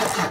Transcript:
you